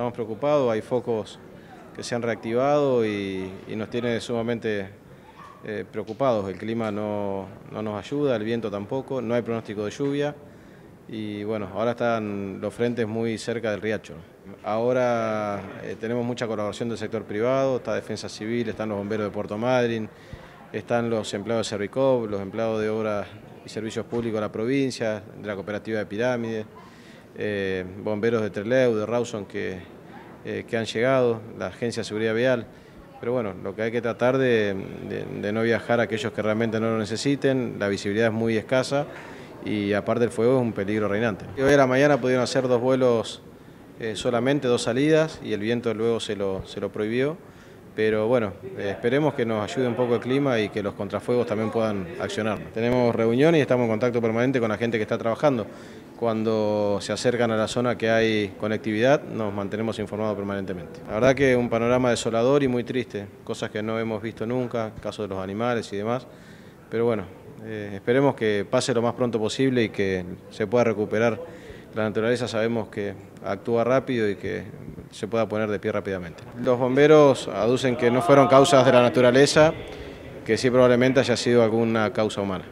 estamos preocupados, hay focos que se han reactivado y, nos tiene sumamente eh, preocupados. El clima no, nos ayuda, el viento tampoco, no hay pronóstico de lluvia y bueno, ahora están los frentes muy cerca del riacho. Ahora eh, tenemos mucha colaboración del sector privado, está Defensa Civil, están los bomberos de Puerto Madryn, están los empleados de Servicop, los empleados de obras y servicios públicos de la provincia, de la cooperativa de Pirámide, eh, bomberos de Trelew, de Rawson que, eh, que han llegado, la Agencia de Seguridad Vial. Pero bueno, lo que hay que tratar de, no viajar a aquellos que realmente no lo necesiten, la visibilidad es muy escasa y aparte el fuego es un peligro reinante. Hoy a la mañana pudieron hacer dos vuelos eh, solamente, dos salidas y el viento luego se lo, se lo prohibió. Pero bueno, esperemos que nos ayude un poco el clima y que los contrafuegos también puedan accionar. Tenemos reuniones y estamos en contacto permanente con la gente que está trabajando. Cuando se acercan a la zona que hay conectividad, nos mantenemos informados permanentemente. La verdad que un panorama desolador y muy triste, cosas que no hemos visto nunca, caso de los animales y demás. Pero bueno, eh, esperemos que pase lo más pronto posible y que se pueda recuperar. La naturaleza sabemos que actúa rápido y que se pueda poner de pie rápidamente. Los bomberos aducen que no fueron causas de la naturaleza, que sí probablemente haya sido alguna causa humana.